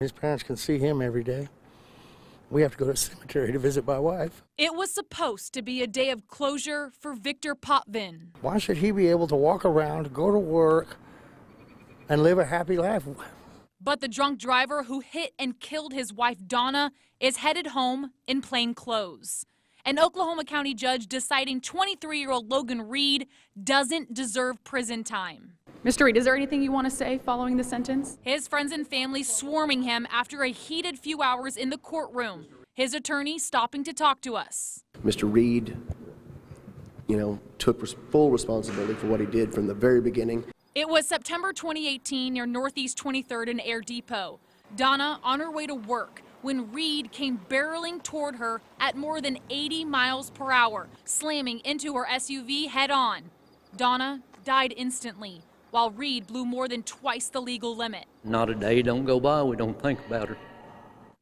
His parents can see him every day. We have to go to the cemetery to visit my wife. It was supposed to be a day of closure for Victor Potvin. Why should he be able to walk around, go to work, and live a happy life? But the drunk driver who hit and killed his wife Donna is headed home in plain clothes. An Oklahoma County judge deciding 23 year old Logan Reed doesn't deserve prison time. Mr. Reed, is there anything you want to say following the sentence? His friends and family swarming him after a heated few hours in the courtroom. His attorney stopping to talk to us. Mr. Reed, you know, took res- full responsibility for what he did from the very beginning. It was September 2018 near Northeast 23rd and Air Depot. Donna on her way to work when Reed came barreling toward her at more than 80 miles per hour, slamming into her SUV head on. Donna died instantly, while Reed blew more than twice the legal limit. Not a day don't go by we don't think about her.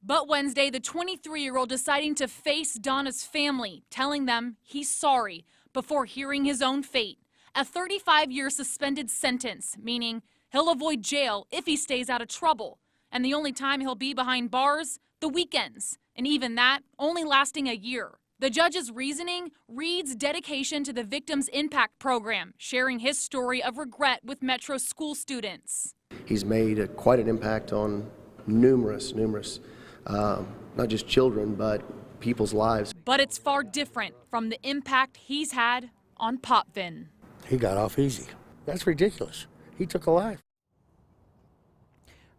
But Wednesday, the 23 year old deciding to face Donna's family, telling them he's sorry before hearing his own fate. A 35 year suspended sentence, meaning he'll avoid jail if he stays out of trouble. And the only time he'll be behind bars, the weekends. And even that, only lasting a year. The judge's reasoning Reed's dedication to the Victims Impact Program, sharing his story of regret with Metro school students. He's made a, quite an impact on numerous, numerous, um, not just children, but people's lives. But it's far different from the impact he's had on Potvin. He got off easy. That's ridiculous. He took a life.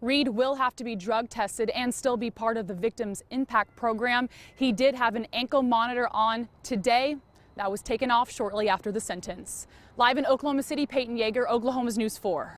Reed will have to be drug tested and still be part of the Victims Impact Program. He did have an ankle monitor on today. That was taken off shortly after the sentence. Live in Oklahoma City, Peyton Yeager, Oklahoma's News 4.